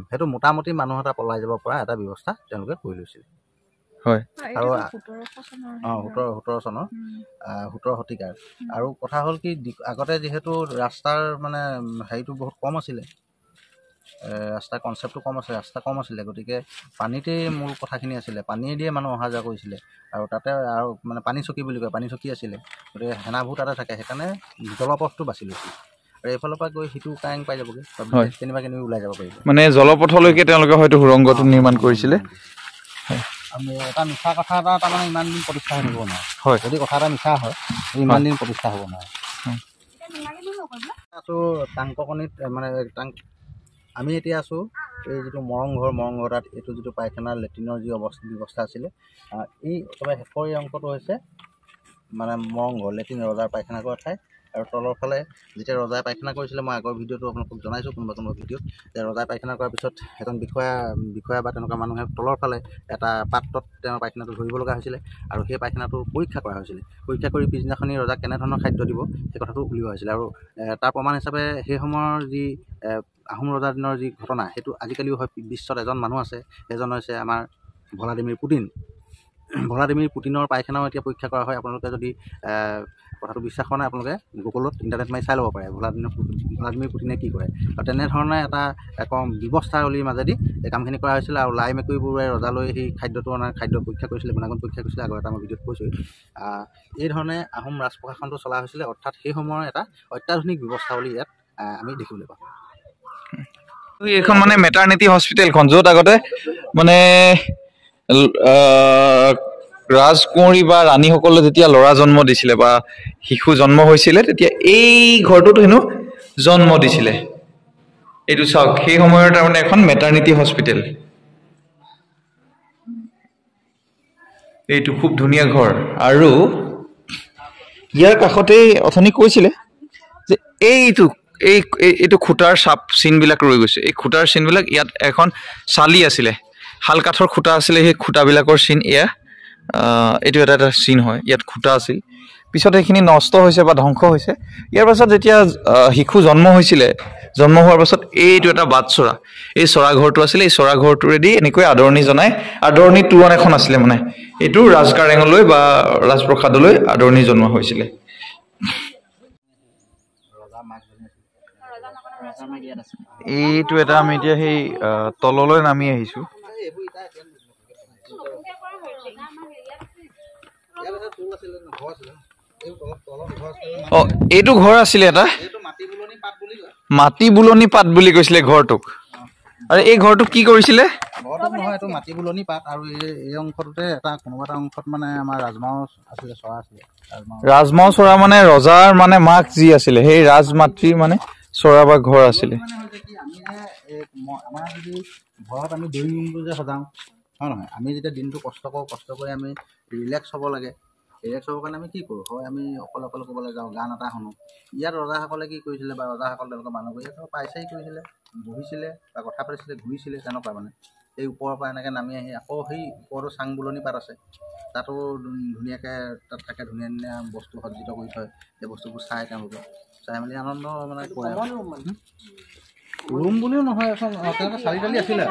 A: সেইটো মোটামুটি মানুহ এটা পলাই যাব পৰা এটা ব্যৱস্থা তেওঁলোকে কৰি লৈছিল।
B: হয়।
A: আৰু অঁ সোতৰ সোতৰ চনৰ। সোতৰ শতিকাৰ। আৰু কথা হ'ল কি আগতে যিহেতু ৰাস্তাৰ মানে হেৰিটো বহুত কম আছিলে। এ, ৰাস্তাৰ কনচেপ্টটো কম আছে ৰাস্তা কম আছিলে। গতিকে পানীতেই মূল কথাখিনি আছিলে। পানীয়ে দিয়ে মানুহ অহা যোৱা কৰিছিলে। আৰু তাতে আৰু মানে পানী চকী বুলি কয় পানী চকী আছিলে। গতিকে সেনাবোৰ তাতে থাকে। সেইকাৰণে জলপথটো বাছি লৈছিল আৰু এইফালৰ পৰা গৈ সিটো কাৰেং পাই যাবগৈ।
B: হয়।
A: কেনিবা কেনিবা ওলাই যাব পাৰিব।
B: মানে জলপথলৈকে তেওঁলোকে হয়তো সুৰংগটো নিৰ্মাণ কৰিছিলে।
A: আমি এটা মিছা কথা এটা তাৰমানে ইমান দিন প্ৰতিষ্ঠা হৈ থাকিব নোৱাৰে।
B: হয়।
A: যদি কথা এটা মিছা হয় ইমান দিন প্ৰতিষ্ঠা হ'ব নোৱাৰে। আছোঁ টাংককণিত মানে টাং আমি এতিয়া আছোঁ এই যিটো মৰংঘৰ মৰংঘৰ তাত এইটো যিটো পায়খানা লেট্ৰিনৰ যি অৱস্থা ব্যৱস্থা আছিলে এই একেবাৰে শেষৰ এই অংশটো হৈছে মানে মৰংঘৰ লেট্ৰিন ৰজাৰ পায়খানা কৰা ঠাই। আৰু তলৰ ফালে যেতিয়া ৰজাই পায়খানা কৰিছিলে মই আগৰ ভিডিঅ'টো আপোনালোকক জনাইছোঁ কোনোবা কোনোবা ভিডিঅ'ত যে ৰজাই পায়খানা কৰাৰ পিছত এজন বিষয়া বিষয়া বা তেনেকুৱা মানুহে তলৰ ফালে এটা পাত্ৰত তেওঁৰ পায়খানাটো ধৰিব লগা হৈছিলে আৰু সেই পায়খানাটো পৰীক্ষা কৰা হৈছিলে। পৰীক্ষা কৰি পিছদিনাখনি ৰজাক কেনেধৰণৰ খাদ্য দিব সেই কথাটো উলিওৱা হৈছিলে আৰু তাৰ প্ৰমাণ হিচাপে সেই সময়ৰ যি আহোম ৰজাৰ দিনৰ যি ঘটনা সেইটো আজিকালিও হয় বিশ্বত এজন মানুহ আছে সেইজন হৈছে আমাৰ ভলাডিমিৰ পুটিন ভলাডিমিৰ পুটিনৰ পায়খানাও এতিয়া পৰীক্ষা কৰা হয়। আপোনালোকে যদি কথাটো বিশ্বাস কৰা নাই আপোনালোকে গুগলত ইণ্টাৰনেট মাৰি চাই ল'ব পাৰে ভলাডিমিৰ ভলাডিমিৰ পুটিনে কি কৰে। আৰু তেনেধৰণে এটা কম ব্যৱস্থাৱলীৰ মাজেদি এই কামখিনি কৰা হৈছিলে আৰু লাই মেকুৰীবোৰে ৰজালৈ সেই খাদ্যটো অনাৰ খাদ্য পৰীক্ষা কৰিছিলে গুণাগুণ পৰীক্ষা কৰিছিলে আগৰ এটা মই ভিডিঅ'ত কৈছোঁ। এই ধৰণে আহোম ৰাজ প্ৰশাসনটো চলা হৈছিলে অৰ্থাৎ সেই সময়ৰ এটা অত্যাধুনিক ব্যৱস্থাৱলী ইয়াত আমি দেখিবলৈ পাওঁ।
B: এইখন মানে মেটাৰনিটি হস্পিটেলখন য'ত আগতে মানে ৰাজকুঁৱৰী বা ৰাণীসকলে যেতিয়া ল'ৰা জন্ম দিছিলে বা শিশু জন্ম হৈছিলে তেতিয়া এই ঘৰটোত হেনো জন্ম দিছিলে। এইটো চাওক সেই সময়ৰ তাৰমানে এখন মেটাৰনিটি হস্পিটেল এইটো খুব ধুনীয়া ঘৰ। আৰু ইয়াৰ কাষতেই অথনি কৈছিলে যে এইটো এই এই- এইটো খুটাৰ চাপ চিনবিলাক ৰৈ গৈছে। এই খুটাৰ চিনবিলাক ইয়াত এখন চালি আছিলে। শাল কাঠৰ খুটা আছিলে সেই খুটাবিলাকৰ চিন এয়া। এইটো এটা এটা চিন হয় ইয়াত খুটা আছিল। পিছত সেইখিনি নষ্ট হৈছে বা ধ্বংস হৈছে। ইয়াৰ পাছত যেতিয়া শিশু জন্ম হৈছিলে জন্ম হোৱাৰ পাছত এইটো এটা বাটচৰা। এই চৰা ঘৰটো আছিলে এই চৰা ঘৰটোৰেদি এনেকৈ আদৰণি জনাই আদৰণি তোৰণ এখন আছিলে মানে। এইটো ৰাজকাৰেঙলৈ বা ৰাজপ্ৰসাদলৈ আদৰণি জনোৱা হৈছিলে। এইটো এটা আমি এতিয়া সেই তললৈ নামি আহিছো। অ এইটো ঘৰ আছিলে এটা? মাটি বুলনি পাত বুলি কৈছিলে ঘৰটোক। আৰু এই ঘৰটোক কি কৰিছিলে?
A: ঘৰটোত নহয় এইটো মাটি বুলনি পাত আৰু এই অংশটোতে এটা কোনোবা এটা অংশত মানে আমাৰ ৰাজমাও আছিলে চৰা আছিলে। ৰাজমাও।
B: চৰা মানে ৰজাৰ মানে মাক যি আছিলে সেই ৰাজমাতৃৰ মানে চৰা বা ঘৰ আছিলে।
A: মানে হৈছে কি আমি যে এই ম- আমাৰ যদি ঘৰত আমি ড্ৰয়িং ৰুমটো যে সজাওঁ হয় নহয়? আমি যেতিয়া দিনটো কষ্ট কৰোঁ কষ্ট কৰি আমি ৰিলেক্স হ'ব লাগে। ৰিলেক্স হ'বৰ কাৰণে আমি কি কৰোঁ? হয় আমি অকলে অকলে ক'বলৈ যাওঁ গান এটা শুনো। ইয়াত ৰজাসকলে কি কৰিছিলে বা ৰজাসকল তেওঁলোকৰ মানুহবোৰ ইয়াত পাই চাই কৰিছিলে বহিছিলে বা কথা পাতিছিলে ঘূৰিছিলে তেনেকুৱা মানে। সেই ওপৰৰ পৰা এনেকৈ নামি আহি আকৌ সেই ওপৰতো চাং বুলনি পাত আছে। তাতো ধুন- ধুনীয়াকৈ তাত থাকে ধুনীয়া ধুনীয়া বস্তু সজ্জিত কৰি থয়। সেই বস্তুবোৰ চাই তেওঁলোকে চাই মেলি আনন্দ মানে কৰে ৰুম বুলিও নহয় এখন তেনেকৈ চালি তালি আছিলে।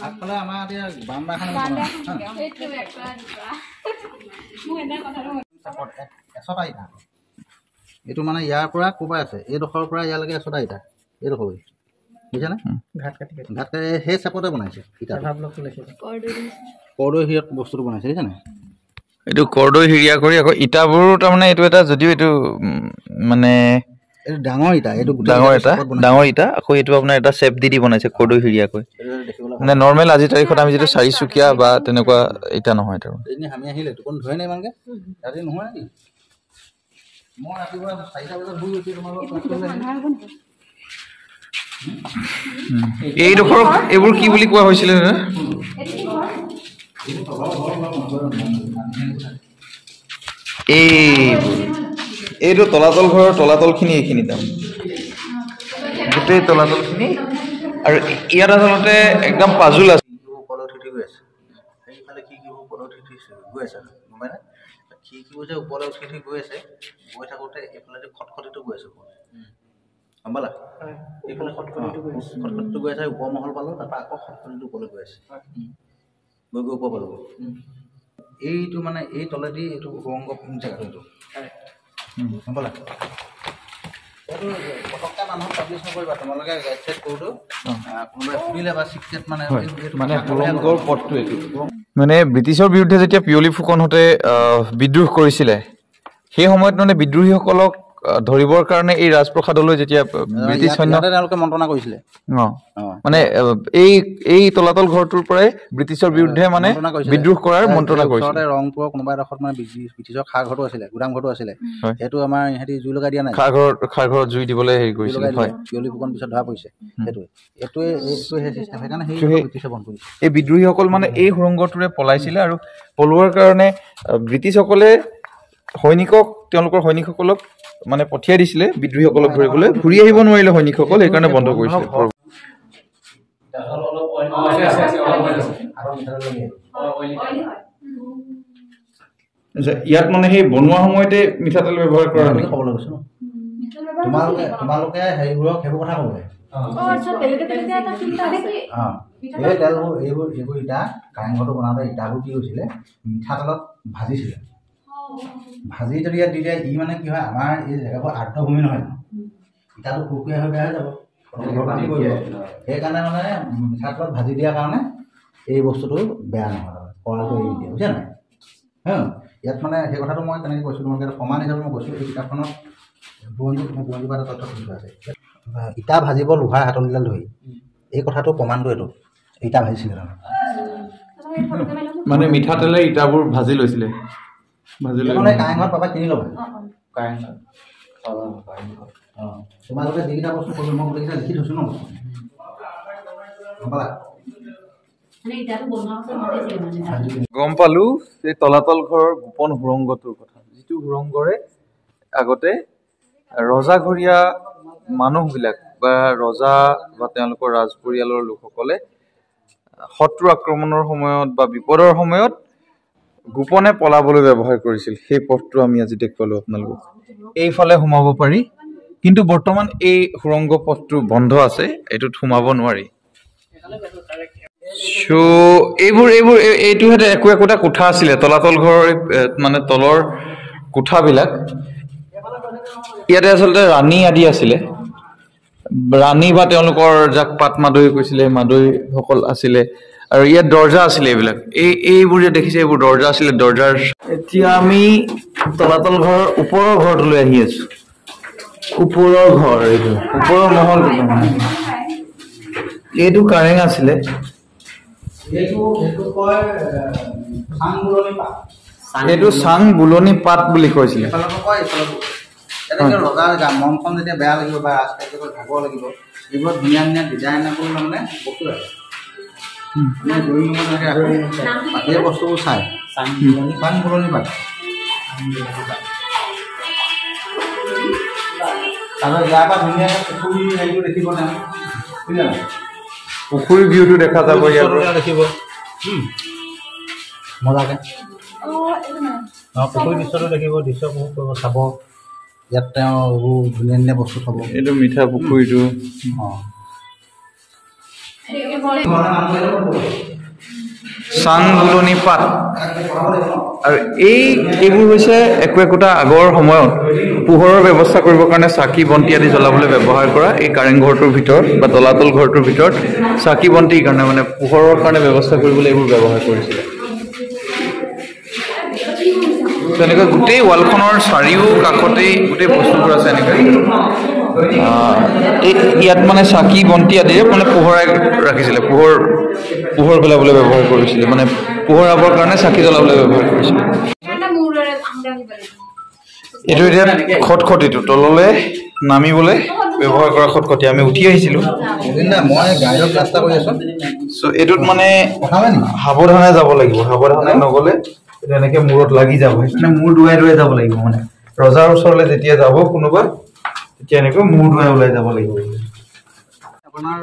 A: আগফালে আমাৰ এতিয়া আমি এচটা ইটা এইটো মানে ইয়াৰ পৰা ক'ৰ পৰা আছে এইডোখৰৰ পৰা ইয়ালৈকে ছটা ইটা এইডোখৰ বুজিছানে?
C: ঘাট কাটি কাটি।
A: ঘাট সেই চেপতে বনাইছে ইটা। কৰ্দৈ হিৰত বস্তুটো বনাইছে বুজিছানে?
B: এইটো কৰ্দৈ হিৰিয়া কৰি আকৌ ইটাবোৰো তাৰমানে এইটো এটা যদিও এইটো মানে
A: এইটো ডাঙৰ ইটা এইটো গোটেই
B: ডাঙৰ
A: ইটাটো
B: এটা। ডাঙৰ ইটা আকৌ এইটো আপোনাৰ এটা চেপ দি দি বনাইছে কৰ্দৈ হিৰিয়াকৈ
A: এইটো দেখিবলৈ ভাল।
B: মানে নৰ্মেল আজিৰ তাৰিখত আমি যিটো চাৰিচুকীয়া বা তেনেকুৱা ইটা নহয় তাৰ
A: এদিন আমি আহিলে টোপনি ধৰে নাই ইমানকে ৰাতি নহয় নেকি মই ৰাতিপুৱা চাৰিটা বজাত শুই উঠি তোমালোকৰ ক্লাছ কৰিবলৈ আহিলোঁ।
B: এইডোখৰ এইবোৰ কি বুলি কোৱা হৈছিলে দাদা? এইবোৰ এইটো তলাতল ঘৰৰ তলাতলখিনি এইখিনি তাৰ গোটেই তলাতলখিনি আৰু ইয়াত আচলতে একদম পাজোল আছে।
A: উঠি গৈ আছে। সেইফালে খিৰিকিবোৰ ওপৰলৈ উঠি উঠি গৈ আছে গম পাইনে? খিৰিকিবোৰ যে ওপৰলৈ উঠি উঠি গৈ আছে। গৈ থাকোঁতে এইফালেদি খটখটিটো গৈ আছে। গম পালা? এইফালে আছে। খটখটিটো গৈ আছে ওপৰ মহল পালোঁ তাৰপৰা আকৌ খটখটিটো ওপৰলৈ গৈ আছে। গৈ গৈ ওপৰ পালোঁ এইটো মানে এই তলেদি এইটো সুৰংগ জেগাটো এইটো মানে
B: ব্ৰিটিছৰ বিৰুদ্ধে যেতিয়া পিয়লি ফুকনহঁতে বিদ্ৰোহ কৰিছিলে সেই সময়ত মানে বিদ্ৰোহীসকলক ধৰিবৰ কাৰণে এই ৰাজপ্ৰসাদলৈ যেতিয়া ব্ৰিটিছ সৈন্য
A: তেওঁলোকে মন্ত্ৰণা কৰিছিলে।
B: মানে এই এই তলাতল ঘৰটোৰ পৰাই ব্ৰিটিছৰ বিৰুদ্ধে মানে। বিদ্ৰোহ কৰাৰ মন্ত্ৰণা কৰিছিল।
A: ৰংপুৰৰ কোনোবা এডোখৰত মানে ব্ৰিটিছ- ব্ৰিটিছৰ খাৰ ঘৰটো আছিলে গুদাম ঘৰটো আছিলে। সেইটো আমাৰ ইহঁতি জুই লগাই দিয়া নাই।
B: খাৰঘৰ খাৰঘৰত জুই দিবলৈ হেৰি কৰিছিল। হয়।
A: পিয়লি ফুকন পিছত ধৰা পৰিছে। সেইটোৱে। এইটোৱে এইটোৱে চিষ্টেম সেইকাৰণে সেই ব্ৰিটিছে বন্ধ কৰিছে।
B: এই বিদ্ৰোহীসকল মানে এই সুৰংগটোৰে পলাইছিলে আৰু পলোৱাৰ কাৰণে ব্ৰিটিছসকলে সৈনিকক তেওঁলোকৰ সৈনিকসকলক মানে পঠিয়াই দিছিলে বিদ্ৰোহীসকলক ধৰিবলৈ। ঘূৰি আহিব নোৱাৰিলে সৈনিকসকল সেইকাৰণে বন্ধ কৰিছিলে। ইয়াত মানে সেই বনোৱা সময়তে মিঠাতেল ব্যৱহাৰ কৰা
A: ন? তোমালোকে তোমালোকে হেৰিবোৰক সেইবোৰ কথা ক'ব এই তেলবোৰ এইবোৰ এইবোৰ ইটা কাৰেংঘৰটো বনাওঁতে ইটাবোৰ কি হৈছিলে? মিঠাতেলত ভাজিছিলে। ভাজি যদি ইয়াত দি দিয়ে ই মানে কি হয় আমাৰ এই জেগাবোৰ আৰ্দ্ৰভূমি নহয় ইটাটো কুৰকুৰীয়া হৈ বেয়া হৈ যাব। সেইকাৰণে মানে মিঠাতেলত ভাজি দিয়াৰ কাৰণে এই বস্তুটো বেয়া নহয় তাৰমানে কৰাটো এৰি দিয়ে বুজিছা নাই? হা ইয়াত মানে সেই কথাটো মই তেনেকৈ কৈছোঁ তোমালোকে প্ৰমাণ হিচাপে মই কৈছোঁ এই কিতাপখনত বুৰঞ্জী বুৰঞ্জী পৰা এটা তথ্য খুলি থোৱা আছে ইটা ভাজিব লোহাৰ হাতলিডাল ধৰি। এই কথাটো প্ৰমাণটো এইটো ইটা ভাজিছিলে তাৰমানে।
B: মানে মিঠাতেলে ইটাবোৰ ভাজি লৈছিলে।
A: কাৰেংঘৰত পাবা কিনি ল'বা তোমালোকে যিকেইটা বস্তু কৈছোঁ মই গোটেইকেইটা লিখি থৈছোঁ ন পালা
B: গম পালো এই তলাতল ঘৰৰ গোপন সুৰংগটোৰ কথা যিটো সুৰংগৰে আগতে ৰজাঘৰীয়া মানুহবিলাক বা ৰজা বা তেওঁলোকৰ ৰাজ পৰিয়ালৰ লোকসকলে শত্ৰু আক্ৰমণৰ সময়ত বা বিপদৰ সময়ত গোপনে পলাবলৈ ব্যৱহাৰ কৰিছিল। সেই পথটো আমি আজি দেখুৱালো আপোনালোকক। এইফালে সোমাব পাৰি কিন্তু বৰ্তমান এই সুৰংগ পথটো বন্ধ আছে এইটোত সোমাব নোৱাৰি। চ' এইবোৰ এইবোৰ এই- এইটো সিহঁতে একো একোটা কোঠা আছিলে তলাতল ঘৰৰ মানে তলৰ কোঠাবিলাক। ইয়াতে আচলতে ৰাণী আদি আছিলে। ৰাণী বা তেওঁলোকৰ যাক পাট মাদৈ কৈছিলে মাদৈসকল আছিলে আৰু ইয়াত দৰ্জা আছিলে এইবিলাক। এই এইবোৰ যে দেখিছে এইবোৰ দৰ্জা আছিলে দৰ্জাৰ এতিয়া আমি তলাতল ঘৰৰ ওপৰৰ ঘৰটোলৈ আহি আছো। ওপৰৰ ঘৰ এইটো ওপৰৰ তাৰমানে। এইটো কাৰেং আছিলে।
A: এইটো চাং বুলনি পাত।
B: পাত বুলি কৈছিলে।
A: তেনেকৈ ৰজাৰ গা মন চন যেতিয়া বেয়া লাগিব বা ৰাজকাৰ্যকৈ ভাগৰ লাগিব এইবোৰত ধুনীয়া ধুনীয়া ডিজাইন কৰি মানে বস্তু ৰাখে মানে নমুনা এনেকৈ ৰাখে পাতিয়ে বস্তুবোৰ চাই। চাং বুলনি পাত। তাৰপিছত ইয়াৰ পৰা ধুনীয়াকৈ পুখুৰী হেৰিটো দেখিব নাই বুজিলে
B: পুখুৰী ভিউটো দেখা যাব ইয়াৰ
A: দেখিব। মজাকৈ? অঁ পুখুৰী দৃশ্যটো দেখিব দৃশ্য উপভোগ কৰিব চাব। ইয়াত তেওঁ এইবোৰ ধুনীয়া ধুনীয়া বস্তু থ'ব
B: এইটো মিঠা পুখুৰীটো। চাং বুলনি পাত। আৰু এই এইবোৰ হৈছে একো একোটা আগৰ সময়ত পোহৰৰ ব্যৱস্থা কৰিবৰ কাৰণে চাকি বন্তি আদি জ্বলাবলৈ ব্যৱহাৰ কৰা এই কাৰেংঘৰটোৰ ভিতৰত বা তলাতল ঘৰটোৰ ভিতৰত চাকি বন্তিৰ কাৰণে মানে পোহৰৰ কাৰণে ব্যৱস্থা কৰিবলৈ এইবোৰ ব্যৱহাৰ কৰিছিলে। তেনেকৈ গোটেই ৱালখনৰ চাৰিও কাষতেই গোটেই বস্তুবোৰ আছে এনেকৈ। এই ইয়াত মানে চাকি বন্তি আদিৰে মানে পোহৰাই ৰাখিছিলে পোহৰ পোহৰ পেলাবলৈ ব্যৱহাৰ কৰিছিলে মানে পোহৰাবৰ কাৰণে চাকি জ্বলাবলৈ ব্যৱহাৰ কৰিছিলে। এইটো এতিয়া খটখটিটো তললৈ নামিবলৈ ব্যৱহাৰ কৰা খটখটি আমি উঠি আহিছিলোঁ। চ' এইটোত মানে সাৱধানে যাব লাগিব সাৱধানে নগ'লে এনেকে মূৰত লাগি যাব সেইকাৰণে মূৰ দোৱাই দোৱাই যাব লাগিব মানে। ৰজাৰ ওচৰলৈ যেতিয়া যাব কোনোবা তেতিয়া এনেকৈ মূৰ দোৱাই ওলাই যাব লাগিব
A: আপোনাৰ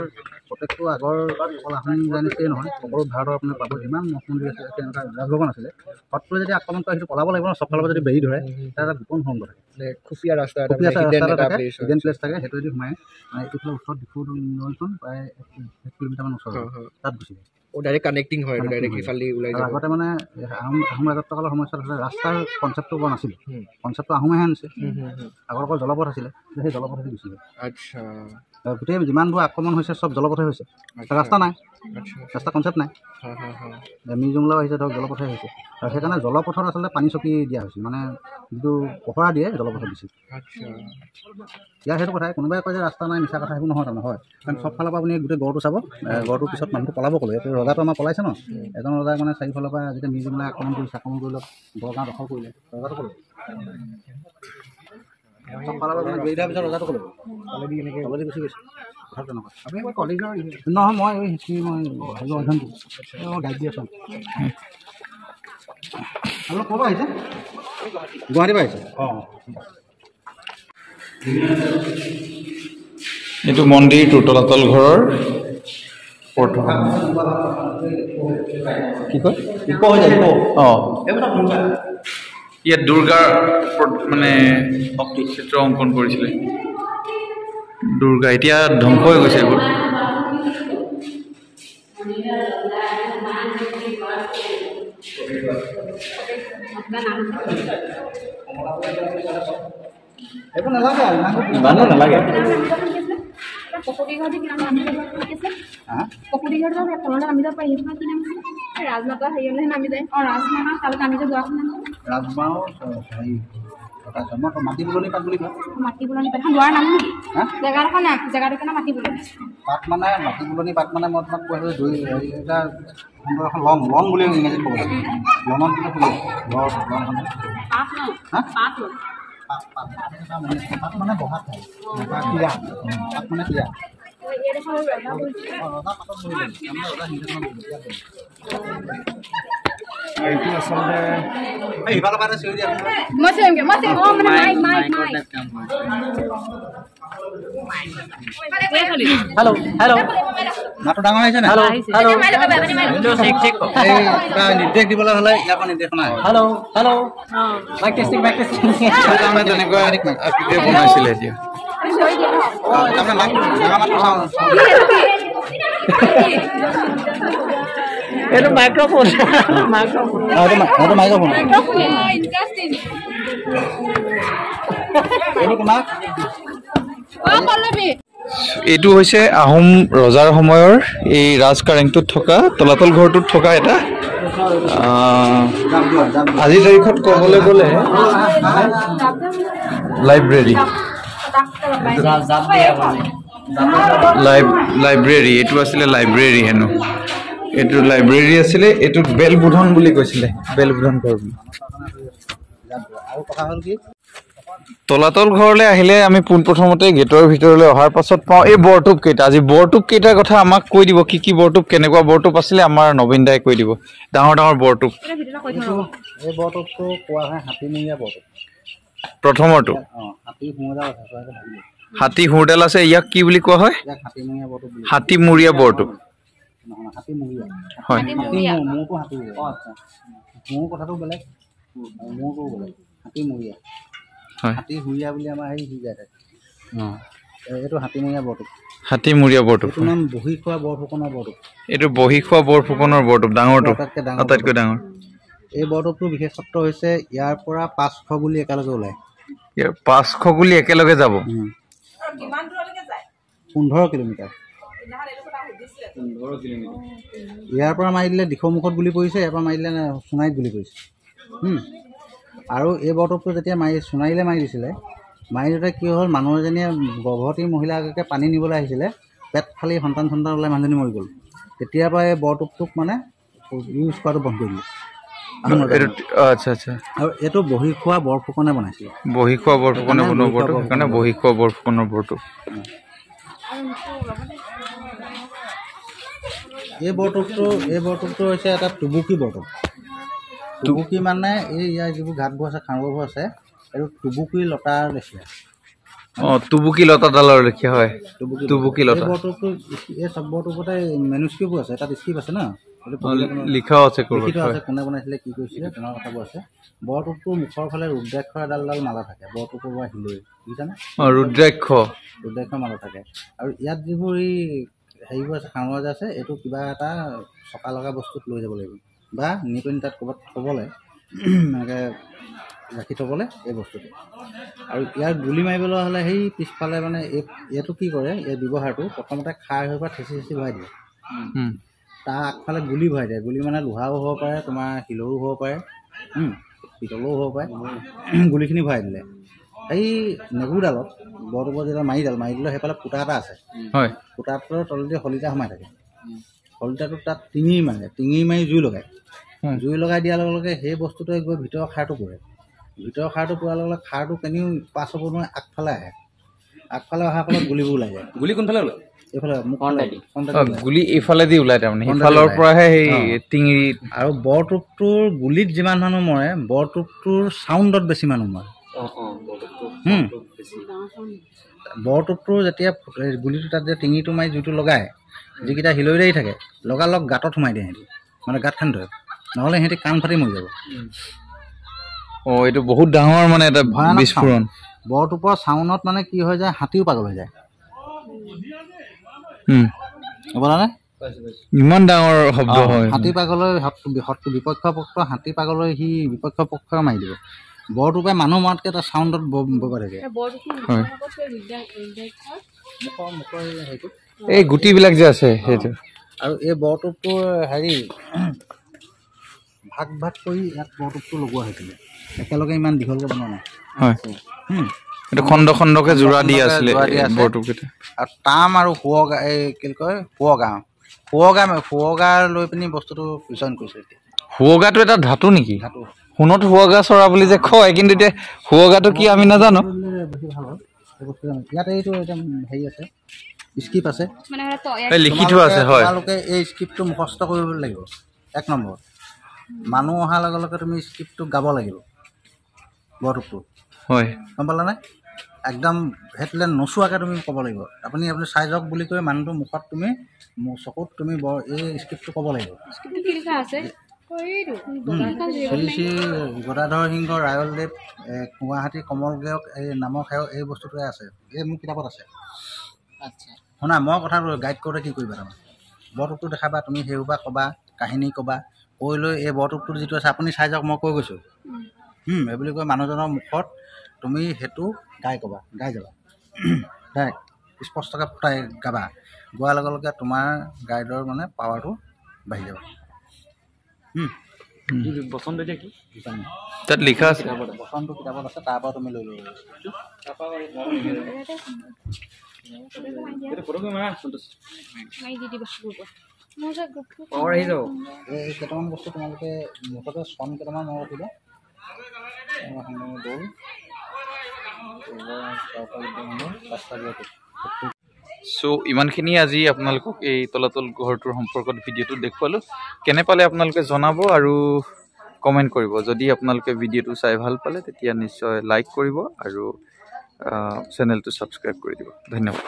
A: প্ৰত্যেকটো আগৰ অকল আহোম জানিছেই নহয় সকলো ভাৰতৰ আপোনাৰ পাব যিমান মঠ মন্দিৰ আছে তেনেকুৱা ৰাজভৱন আছিলে সত্ৰই যদি আক্ৰমণ কৰে সেইটো পলাব লাগিব ন চবফালৰ পৰা যদি বেৰি ধৰে তাৰ এটা গোপন সংগ থাকে
C: মানে খুফিয়া ৰাস্তা
A: ৰাস্তা থাকে। হিডেন প্লেচ থাকে সেইটো যদি সোমাই এইফালে ওচৰত ডিফু নৈখন প্ৰায় এক কিলোমিটাৰমান ওচৰত। তাত গুচি যায়।
C: ডাইৰেক্ট কানেক্টিং হয়
A: Connecting
C: ডাইৰেক্ট ইফালে ওলাই
A: আৰু
C: যাব।
A: আগতে মানে আহোম আহোম ৰাজত্বকালৰ সময়ছোৱাত আছিলে ৰাস্তাৰ কনচেপ্টটো বৰ নাছিলে। কনচেপ্টটো আহোমেহে আনিছে। আগৰ অকল জলপথ আছিলে সেই জলপথেদি গুচি যায়
C: আচ্ছা।
A: আৰু গোটেই যিমানবোৰ আক্ৰমণ হৈছে চব জলপথে হৈছে। ৰাস্তা নাই। ৰাস্তা কনচেপ্ট নাই।
C: হা
A: মিৰ্জুমলাও আহিছে ধৰক জলপথে হৈছে আৰু সেইকাৰণে জলপথত আচলতে পানী চকী দিয়া হৈছিল মানে যিটো পহৰা দিয়ে জলপথত
C: আচ্ছা।
A: ইয়াৰ সেইটো কথাই। কোনোবাই কয় যে ৰাস্তা নাই মিছা কথা সেইবোৰ নহয় তাৰমানে হয়। কাৰণ চব ফালৰ পৰা আপুনি গোটেই গড়টো চাব গড়টোৰ পিছত মানুহটো পলাব ক'লে? এইটো ৰজাটো আমাৰ পলাইছে ন? এজন ৰজাই মানে চাৰিওফালৰ পৰা যেতিয়া মিৰ্জুমলাই আক্ৰমণ কৰিছে আক্ৰমণ কৰি লওক গড়গাঁও দখল কৰিলে ৰজাটো ক'লে? নহয় মই এই হিষ্ট্ৰী মই হেৰি অধ্যয়ন কৰিছোঁ মই গাইড দি আছোঁ। আপোনালোক ক'ৰ পৰা আহিছে? গুৱাহাটীৰ পৰা আহিছে। অঁ।
B: এইটো মন্দিৰটো তলাতল ঘৰৰ কি কয়? অঁ। ইয়াত দুৰ্গাৰ মানে চিত্ৰ অংকন কৰিছিলে। দুৰ্গা এতিয়া ধ্বংস হৈ গৈছে এইবোৰ। ইমানো নালাগে।
A: হা?
D: ৰাজমাতা হেৰিয়লৈহে নামি যায়। অঁ ৰাজমাতা তালৈকে আমি যে যোৱাখন
A: ৰাজমাও হেৰি তাৰপিছত মই মাটি বুলনি পাত বুলি কয়
D: মাটি বুলনি পাত যোৱাৰ নাম নেকি?
A: হা?
D: জেগাডোখৰ নাম জেগাডোখৰ নাম মাটি বুলনি
A: পাত মানে মাটি বুলনি পাত মানে মই তোমাক কৈ আছোঁ দুই হেৰি এটা সুন্দৰ এখন লং লং বুলি ইংৰাজীত ক'ব লাগে। লঙত বুলি ক'ব লৰ মানে মানে।
C: এইটো আচলতে
D: মই মই অঁ মানে mike mike mike
A: hello' hello' মাতটো ডাঙৰ আহিছে নে নিৰ্দেশ দিবলৈ হ'লে ইয়াৰ পৰা নিৰ্দেশনা আহে।
E: হেল্ল' হেল্ল' টেষ্টিং টেষ্টিং
B: তাৰমানে বনাইছিলে এতিয়া।
A: মাত
E: এইটো মাইক্ৰফোন। মাইক্ৰফোন।
A: এইটো মা- এইটো এইটো
B: এইটো হৈছে আহোম ৰজাৰ সময়ৰ এই ৰাজ কাৰেংটোত থকা তলাতল ঘৰটোত থকা এটা আজিৰ তাৰিখত ক'বলৈ গ'লে লাইব্ৰেৰী লাইব লাইব্ৰেৰী এইটো আছিলে লাইব্ৰেৰী হেনো। এইটো লাইব্ৰেৰী আছিলে এইটোত বেলবোধন বুলি কৈছিলে বেলবোধন ঘৰ বুলি।
A: আৰু কথা হ'ল কি?
B: তলাতল ঘৰলৈ আহিলে আমি পোনপ্ৰথমতে গেটৰ ভিতৰলৈ অহাৰ পাছত পাওঁ এই বৰটোপ কেইটা আজি বৰটোপ কেইটাৰ কথা আমাক কৈ দিব কি কি বৰটোপ কেনেকুৱা বৰটোপ আছিলে আমাৰ নবীন দাই কৈ দিব। ডাঙৰ ডাঙৰ বৰটোপ।
A: এই বৰটোপটো কোৱা হয় হাতীমূৰীয়া বৰটোপ।
B: প্ৰথমৰটো।
A: হাতী সোঁৱৰা আছে
B: ইয়াক কি বুলি কোৱা হয়?
A: হাতীমূৰীয়া বৰটোপ কথাটো বেলেগ বেলেগ। হাতীমূৰীয়া
B: হয়
A: হাতী হুৰীয়া বুলি আমাৰ হেৰি হৈ যায় এইটো হাতীমূৰীয়া বৰটোপ।
B: হাতীমূৰীয়া বৰটোপ
A: নাম বহি খোৱা বৰফুকনৰ বৰটোপ।
B: এইটো বহি খোৱা বৰফুকনৰ বৰটোপ ডাঙৰটো
A: আটাইতকৈ ডাঙৰ এই বৰটোপটোৰ বিশেষত্ব হৈছে ইয়াৰ পৰা পাঁচশ গুলি একেলগে ওলায়।
B: পাঁচশ গুলি একেলগে যাব?
A: পোন্ধৰ কিলোমিটাৰ। ইয়াৰ পৰা মাৰি দিলে দিখৌমুখত গুলি পৰিছে ইয়াৰ পৰা মাৰি দিলে সোণাৰীত গুলি পৰিছে। আৰু এই বৰটোপটো যেতিয়া মাৰি সোণাৰীলৈ মাৰি দিছিলে মাৰি দিওঁতে কি হ'ল মানুহ এজনীয়ে গৰ্ভৱতী মহিলাগৰাকীয়ে পানী নিবলৈ আহিছিলে পেট ফালি সন্তান সন্তান ওলাই মানুহজনী মৰি গ'ল। তেতিয়াৰ পৰা এই বৰটোপটোক মানে ইউজ কৰাটো বন্ধ কৰি দিলে। আহোম ৰজা
B: এইটো
A: দিনত।
B: অঁ, আচ্ছা আচ্ছা।
A: আৰু এইটো বহি খোৱা বৰফুকনে বনাইছিলে।
B: বহি খোৱা বৰফুকনে
A: সেইকাৰণে
B: বনোৱা
A: বহি খোৱা
B: বৰটোপ সেইকাৰণে বহি খোৱা বৰফুকনৰ বৰটোপ
A: এই বৰটোপটো এই বৰটোপটো হৈছে এটা টুবুকি বৰটোপ টুবুকি মানে এই ইয়াৰ যিবোৰ ঘাটবোৰ আছে খাৰুবোৰ আছে এইটো টুবুকি লতাৰ লেখীয়া
B: অঁ টুবুকি লতাডালৰ লেখীয়া হয়। টুবুকি লতা।
A: বৰটোপটো এই চব বৰটোপতে মেনুস্ক্ৰিপ্টবোৰ আছে তাত স্ক্ৰিপ্ট আছে ন?
B: লিখাও আছে
A: কোনে বনাইছিলে কি কৰিছিলে তেনেকুৱা কথাবোৰ আছে। বৰটোপটোৰ মুখৰ ফালে ৰুদ্ৰাক্ষৰ এডালডাল মালা থাকে বৰটোপৰ পৰা শিলৈ বুজিছানে?
B: অঁ ৰুদ্ৰাক্ষ।
A: ৰুদ্ৰাক্ষৰ মালা থাকে। আৰু ইয়াত যিবোৰ এই হেৰিবোৰ আছে খাৰুৱা যে আছে এইটো কিবা এটা চকা লগা বস্তুত লৈ যাব লাগিব। বা নি পিনি তাত ক'ৰবাত থ'বলৈ এনেকৈ ৰাখি থ'বলৈ এই বস্তুটো। আৰু ইয়াৰ গুলি মাৰিবলৈ হ'লে সেই পিছফালে মানে এই এইটো কি কৰে এই ব্যৱহাৰটো প্ৰথমতে খাৰ হৈ পৰা থেঁচি থেঁচি ভৰাই দিয়ে। তাৰ আগফালে গুলি ভৰাই দিয়ে। গুলি মানে লোহাও হ'ব পাৰে তোমাৰ শিলৰো হ'ব পাৰে পিতলৰো হ'ব পাৰে গুলিখিনি ভৰাই দিলে। এই নেগুৰডালত বৰটোপৰ যেতিয়া মাৰিডাল মাৰি দিলে সেইফালে ফুটা এটা আছে।
B: হয়।
A: ফুটাটোৰ তলতে শলিতা সোমাই থাকে। শলিতাটো তাত টিঙি মাৰে টিঙি মাৰি জুই লগায়। জুই লগাই দিয়াৰ লগে লগে সেই বস্তুটোৱে গৈ ভিতৰৰ খাৰটো পৰে। ভিতৰৰ খাৰটো পৰাৰ লগে লগে খাৰটো কেনিও পাছ হ'ব নোৱাৰে আগফালে আহে। আগফালে অহাৰ ফলত গুলিবোৰ ওলাই যায়।
E: গুলি কোনফালে
A: ওলায়।
B: গুলি এইফালেদি ওলাই তাৰমানে।
A: ওলাই।
B: পৰাহে সেই। টিঙিত
A: আৰু বৰটোপটোৰ গুলিত যিমান মানুহ মৰে বৰটোপটোৰ চাউণ্ডত বেছি মানুহ মৰে। বৰটোপটোৰ যেতিয়া গুলিটো তাত যে টিঙিটো মাৰি জুইটো লগায় যিকেইটা হিলৈ লাগি থাকে লগালগ গাঁতত সোমাই দিয়ে সিহঁতি। মানে গাঁত খান্দি থয়। নহ'লে সিহঁতি কাণ ফাটি মৰি যাব।
B: অঁ এইটো বহুত ডাঙৰ মানে এটা
A: ভয়ানক
B: বিস্ফোৰণ।
A: বৰটোপৰ চাউণ্ডত মানে কি হৈ যায় হাতীও পাগল হৈ যায়। বলানে
B: ইমান ডাঙৰ শব্দ হয়।
A: হাতী পাগলৈ বিপক্ষ পক্ষ হাতী পাগলৈ সি বিপক্ষ পক্ষই মাৰি দিব। বৰটোপে মানুহ মৰাতকৈ তাৰ চাউণ্ডত বগাই থাকে।
B: হয়।
A: এই
B: এই গুটিবিলাক যে আছে সেইটো।
A: আৰু এই বৰটোপটোৰ হেৰি ভাগ ভাগ কৰি ইয়াত বৰটোপটো লগোৱা হৈছিলে। একেলগে ইমান দীঘলকৈ বনোৱা নাই।
B: হয়। এইটো খণ্ড খণ্ডকে জোৰা দি আছিলে। বৰটোপকেইটা।
A: আৰু তাম আৰু শুৱগা এই কি কয় শুৱগা। শুৱগা শুৱগা লৈ পিনি বস্তুটো জইন কৰিছে
B: শুৱগাটো এটা ধাতু নেকি?
A: ধাতু।
B: সোণত শুৱগা চৰা বুলি যে কয় কিন্তু এতিয়া শুৱগাটো কি আমি নাজানো।
A: ইয়াত এইটো একদম হেৰি আছে। স্ক্ৰিপ্ট আছে?
B: লিখি থোৱা আছে
A: তোমালোকে-
B: হয়।
A: তোমালোকে এই স্ক্ৰিপ্টটো মুখস্থ কৰিব লাগিব। এক নম্বৰ। মানুহ অহাৰ লগে লগে তুমি স্ক্ৰিপ্টটো গাব লাগিব। বৰটোপটো
B: হয়।
A: গম পালানে? একদম সেইটোলে নোচোৱাকৈ তুমি ক'ব লাগিব। আপুনি আপুনি চাই যাওক বুলি কৈ মানুহটোৰ মুখত তুমি মু- চকুত তুমি বৰ এই স্ক্ৰিপ্টটো ক'ব লাগিব।
D: কিন্তু কি লিখা আছে?
A: শ্ৰী শ্ৰী গদাধৰ সিংহ ৰায়লদেৱ গুৱাহাটী কমল গেয়ক এই নামৰ সেৱক এই বস্তুটোৱে আছে। এই মোৰ কিতাপত আছে। শুনা মই কথাটো গাইড কৰোঁতে কি কৰিবা তাৰমানে? বৰটোপটো দেখাবা তুমি সেইসোপা ক'বা কাহিনী ক'বা। কৈ লৈ এই বৰটোপটোত যিটো আছে আপুনি চাই যাওক মই কৈ গৈছোঁ। এই বুলি কৈ মানুহজনৰ মুখত তুমি সেইটো গাই ক'বা গাই যাবা। ডাইৰেক্ট স্পষ্টকৈ ফুটাই গাবা। গোৱাৰ লগে লগে তোমাৰ গাইডৰ মানে পাৱাৰটো বাঢ়ি যাব।
E: বসন্ত এতিয়া কি?
B: তাত লিখা আছে।
A: বসন্ত কিতাপত আছে তাৰ পৰা তুমি লৈ ল'ব
E: পাৱাৰ আহি যাব
A: এই কেইটামান বস্তু তোমালোকে মুঠতে চন কেইটামান মনত ৰাখিবা। দৌল
B: চ' ইমানখিনি আজি আপোনালোকক এই তলাতল ঘৰটোৰ সম্পৰ্কত ভিডিঅ'টো দেখুৱালোঁ। কেনে পালে আপোনালোকে জনাব আৰু কমেণ্ট কৰিব। যদি আপোনালোকে ভিডিঅ'টো চাই ভাল পালে তেতিয়া নিশ্চয় লাইক কৰিব আৰু চেনেলটো ছাবস্ক্ৰাইব কৰি দিব। ধন্যবাদ।